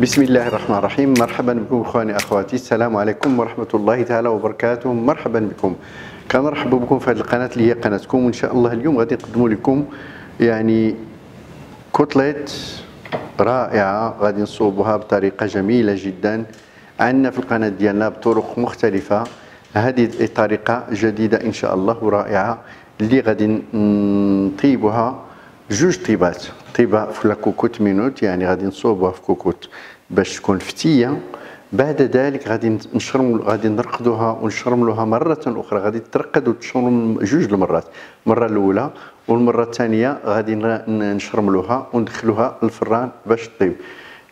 بسم الله الرحمن الرحيم مرحبا بكم اخواني اخواتي السلام عليكم ورحمه الله تعالى وبركاته مرحبا بكم كنرحب بكم في هذه القناه اللي هي قناتكم وان شاء الله اليوم غادي نقدموا لكم يعني كوتليت رائعه غادي نصوبوها بطريقه جميله جدا عندنا في القناه ديالنا بطرق مختلفه هذه طريقه جديده ان شاء الله ورائعه اللي غادي نطيبوها جوج طيبات طيبه في la cocotte minute يعني غادي نصوبوها في كوكوت باش تكون فتية. بعد ذلك غادي نشرمل غادي نرقدوها ونشرملوها مرة أخرى. غادي ترقد وتشرمل جوج المرات المرة الأولى والمرة الثانية غادي نشرملوها وندخلوها للفران باش طيب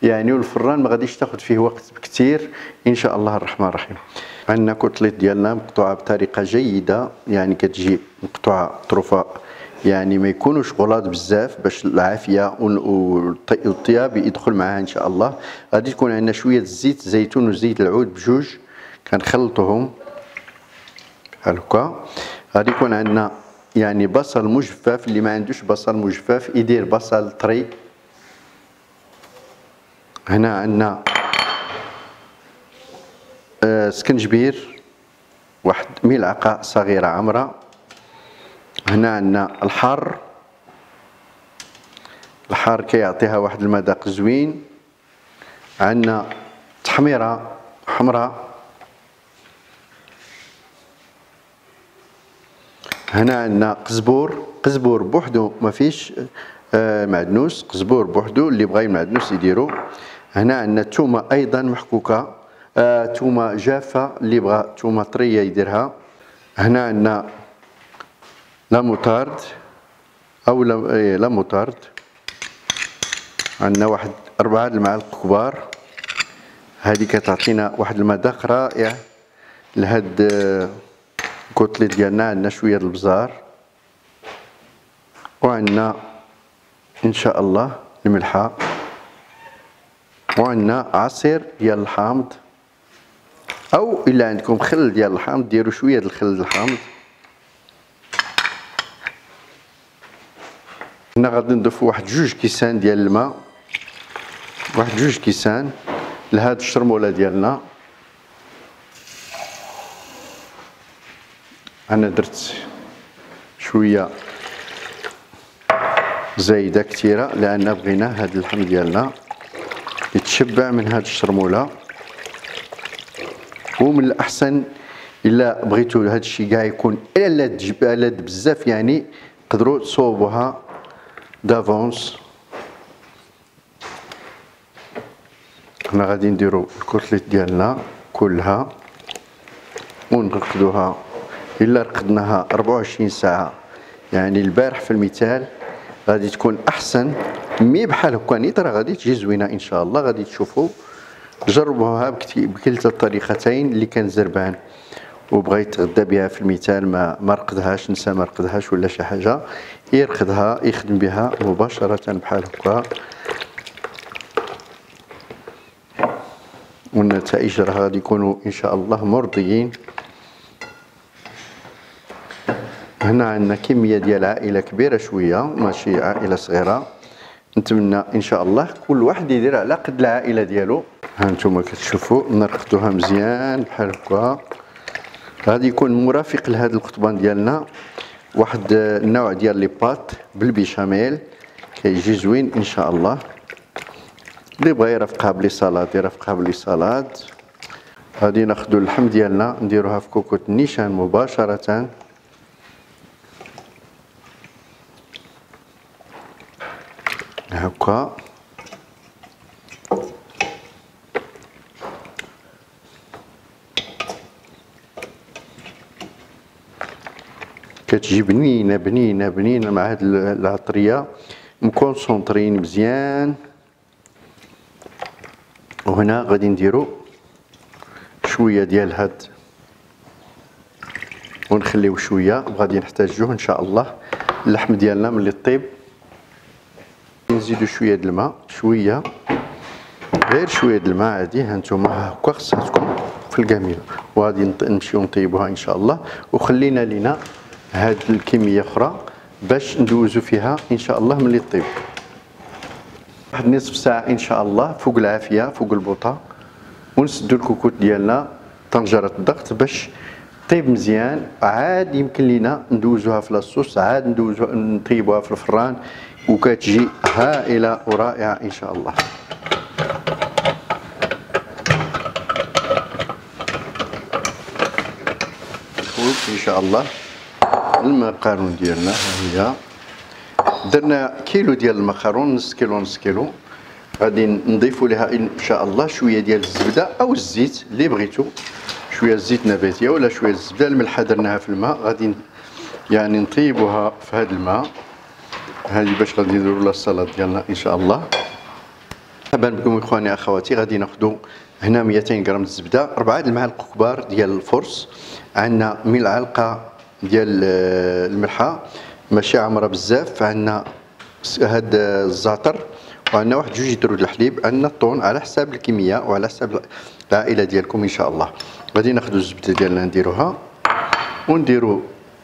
يعني والفران ما غاديش تاخذ فيه وقت كثير إن شاء الله الرحمن الرحيم. عندنا côtelettes ديالنا مقطوعة بطريقة جيدة يعني كتجي مقطوعة طرفاء يعني ما يكونوش غلاظ بزاف باش العافية والطياب يدخل معها إن شاء الله. غادي تكون عندنا شوية زيت زيتون وزيت العود بجوج كنخلطوهم بحال هكا غادي يكون عندنا يعني بصل مجفف اللي ما عندوش بصل مجفف يدير بصل طري. هنا عندنا آه، سكنجبير واحد ملعقة صغيرة عمرة. هنا عندنا الحار الحار كيعطيها واحد المذاق زوين عندنا تحميرة حمراء. هنا عندنا قزبور قزبور بوحدو ما فيش آه معدنوس قزبور بوحدو اللي بغا المعدنوس يديرو. هنا عندنا الثومه أيضا محكوكة آه تومة جافة اللي بغى تومة طرية يديرها. هنا عندنا لا موتارد أو لا, إيه لا موتارد عندنا واحد أربعة المعالق كبار. هذه كتعطينا واحد المذاق رائع لهاد الكوتليت ديالنا. عندنا شوية البزار. وعندنا إن شاء الله الملحة. وعندنا عصير ديال الحامض. أو إلا عندكم خل ديال الحامض ديروا شوية الخل الحامض. هنا غادي نضيف واحد جوج كيسان ديال الماء واحد جوج كيسان لهاد الشرموله ديالنا أنا درت شوية زايده كثيره لأن بغينا هاد اللحم ديالنا يتشبع من هاد الشرموله ومن الاحسن الا بغيتو هاد الشيء كاع يكون الا بزاف يعني تقدروا تصوبوها دافونس حنا غادي نديرو الكتليت ديالنا كلها ونرقدوها الا رقدناها 24 ساعه يعني البارح في المثال غادي تكون احسن مي بحال هكا نيت راه غادي تجي زوينه ان شاء الله غادي تشوفوا جربوها بكلتا الطريقتين اللي كان زربان وبغى يتغدى بها في المثال ما ما رقدهاش نسى ما رقدهاش ولا شي حاجة يرقدها يخدم بها مباشرة بحال هكا. والنتائج راه غادي يكونوا إن شاء الله مرضيين. هنا عندنا كمية ديال عائلة كبيرة شوية ماشي عائلة صغيرة. نتمنى إن شاء الله كل واحد يدير على قد العائلة ديالو. ها أنتم كتشوفوا نرقدوها مزيان بحال هكا. غادي يكون مرافق لهذا القطبان ديالنا واحد النوع ديال لي بات بالبيشاميل كيجي زوين إن شاء الله. اللي بغى يرافقها بلي صالاد يرافقها بلي صالاد غادي ناخذوا اللحم ديالنا نديروها في كوكوت النيشان مباشرة. هكا. كتجي بنينه بنينه بنينه مع هاد العطريه مكونسونطرين مزيان. وهنا غادي نديرو شوية ديال هاد ونخليو شوية. وغادي نحتاجوه إن شاء الله. اللحم ديالنا ملي طيب. نزيدو شوية د الماء شوية. غير شوية د الماء عادي. هانتوما هكا خصها تكون في الكاميله وغادي نمشيو نطيبوها إن شاء الله. وخلينا لينا هاد الكمية أخرى باش ندوزو فيها إن شاء الله ملي طيب واحد نصف ساعة إن شاء الله فوق العافية فوق البوطة. ونسدو الكوكوت ديالنا طنجرة الضغط باش طيب مزيان. عاد يمكن لينا ندوزوها في لاصوص عاد ندوزوها نطيبوها في الفران. وكتجي هائلة ورائعة إن شاء الله. إن شاء الله. المقارون ديالنا هي. درنا كيلو ديال المقارون نص كيلو نص كيلو. غادي نضيفوا لها إن شاء الله شوية ديال الزبدة أو الزيت اللي بغيتو. شوية الزيت نباتيه ولا شوية الزبدة. الملحة درناها في الماء. غادي يعني نطيبوها في هذا الماء. هذه باش غادي نديروا لها السلطه ديالنا إن شاء الله. مرحبا بكم إخواني أخواتي غادي ناخذوا هنا 200 غرام الزبدة. أربعة المعالق كبار ديال الفرص عندنا ملعقة ديال آه، الملحة. ماشي عامرة بزاف عندنا هاد الزعتر وعندنا واحد جوج درود الحليب عندنا الطون على حساب الكمية وعلى حساب العائلة ديالكم إن شاء الله. غادي ناخذوا الزبدة ديالنا نديروها ونديروا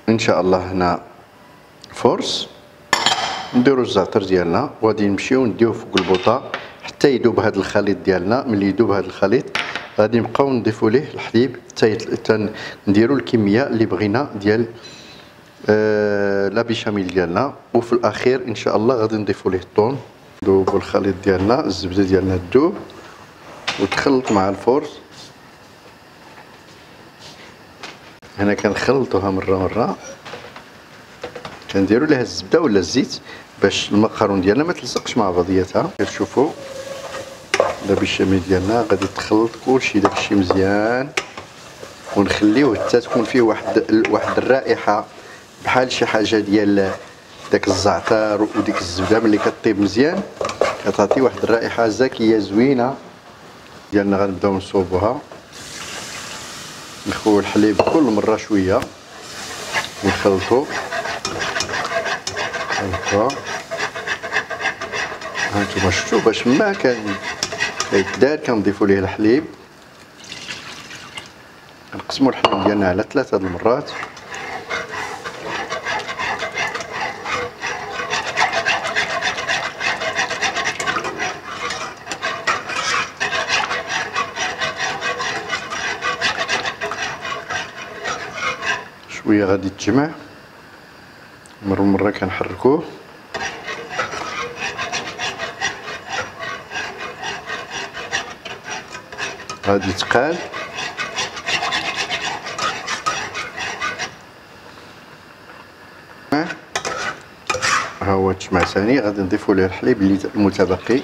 إن شاء الله هنا فرص نديروا الزعتر ديالنا وغادي نمشيو نديوه فوق البوطة حتى يذوب هذا الخليط ديالنا. ملي يذوب هذا الخليط غادي نبقاو نضيفوا ليه الحليب حتى نديروا الكمية اللي بغينا ديال آه لا بيشاميل ديالنا. وفي الأخير إن شاء الله غادي نضيفوا ليه الطون ندوبوا الخليط ديالنا الزبدة ديالنا تذوب وتخلط مع الفرن. هنا كنخلطوها مرة مرة. كنديروا لها الزبدة ولا الزيت باش المقارون ديالنا ما تلصقش مع بعضياتها. كتشوفوا دابا ديالنا غادي تخلط كلشي داكشي مزيان. ونخليوه حتى تكون فيه واحد واحد الرائحة بحال شي حاجة ديال داك الزعتر وديك الزبدة ملي كطيب مزيان كتعطي واحد الرائحة زكيه زوينة. ديالنا غنبدأو نصوبوها. نخوي الحليب كل مرة شوية. ونخلطو هكا. هانتوما شفتوا باش ما كان كيتدار كنضيفوا ليه الحليب. نقسموا الحليب ديالنا على ثلاثة المرات. شوية غادي تجمع. مرة مره كنحركوه. غادي تقال. ها هو تجمع ثاني غادي نضيفو ليه الحليب اللي المتبقي.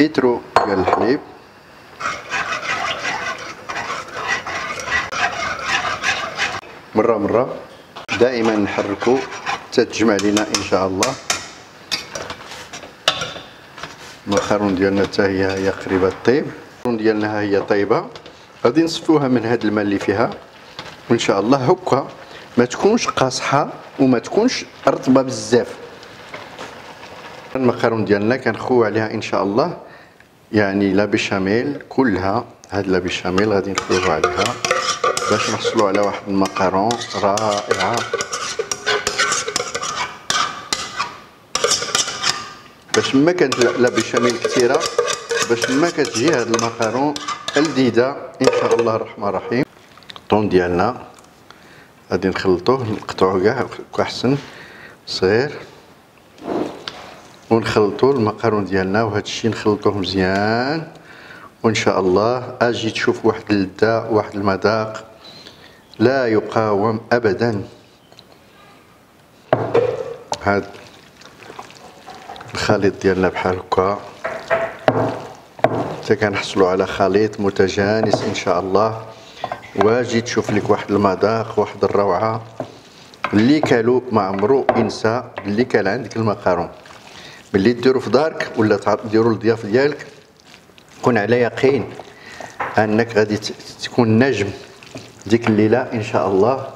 لترو ديال الحليب. مرة مرة. دائما نحركو. حتى تجمع لينا إن شاء الله. المخرون ديالنا حتى هي هي قريبة طيب ديالنا ها هي طيبة. غادي نصفوها من هذا الماء اللي فيها. وإن شاء الله هكا ما تكونش قاصحة وما تكونش رطبة بزاف. المقارون ديالنا كنخويو عليها إن شاء الله. يعني لا بيشاميل كلها هاد لا بيشاميل غادي نخويو عليها. باش نحصلوا على واحد المقارون رائعة. باش ما كانت لا بيشاميل كثيرة باش ما كتجي هاد المقارون لذيذه ان شاء الله الرحمن الرحيم. الطون ديالنا غادي نخلطوه نقطعوه كاع أحسن صغير. ونخلطوا المقارون ديالنا وهذا الشيء نخلطوه مزيان. وان شاء الله أجي تشوف واحد اللذه واحد المذاق لا يقاوم ابدا. هاد الخليط ديالنا بحال هكا. حتى كنحصلوا على خليط متجانس إن شاء الله. واجي تشوف لك واحد المذاق واحد الروعة. اللي كالو ما عمرو ينسى اللي كان عندك المقارون. ملي ديرو في دارك ولا ديرو الضياف ديالك كون على يقين أنك غادي تكون نجم. ديك الليلة إن شاء الله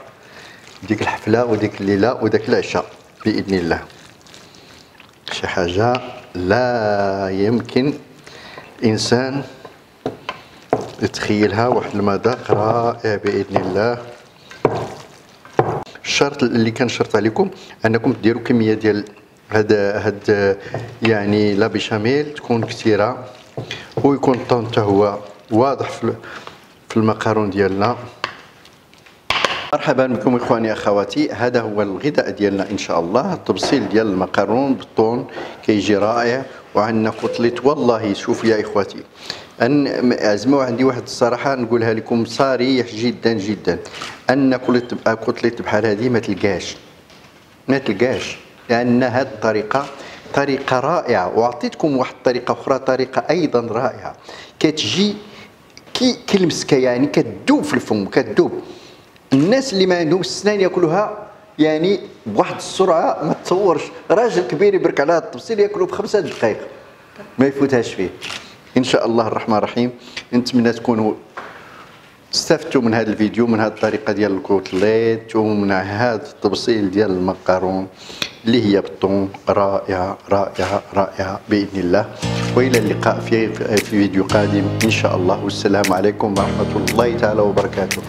ديك الحفلة وديك الليلة وداك العشاء بإذن الله. شي حاجة لا يمكن الانسان يتخيلها واحد المذاق رائع بإذن الله. الشرط اللي كنشرط عليكم أنكم ديروا كمية ديال هذا هاد يعني لا بيشاميل تكون كثيرة ويكون الطون حتى هو واضح في المقارون ديالنا. مرحبا بكم إخواني أخواتي. هذا هو الغذاء ديالنا إن شاء الله. التبصيل ديال المقارون بالطون كيجي رائع وعندنا كتليت والله شوف يا إخواتي أن عزمه عندي واحد الصراحة نقولها لكم صريح جدا جدا. أن كتليت بحال هذه ما تلقاش. ما تلقاش. لأن هذه الطريقة طريقة رائعة. وأعطيتكم واحد الطريقة أخرى طريقة أيضا رائعة. كتجي كي كلمسكة يعني كتذوب في الفم كتذوب الناس اللي ما عندهم السنان ياكلوها يعني بواحد السرعة ما تصورش. راجل كبير يبرك على هذا التفصيل ياكلوا بخمسة دقائق ما يفوتهاش فيه. إن شاء الله الرحمن الرحيم. نتمنى تكونوا استفدتوا من هذا الفيديو من هذه الطريقة ديال الكوتليت ومن هذا التبصيل ديال المقارون اللي هي بالطون رائعة رائعة رائعة بإذن الله. وإلى اللقاء في في فيديو قادم. إن شاء الله. والسلام عليكم ورحمة الله تعالى وبركاته.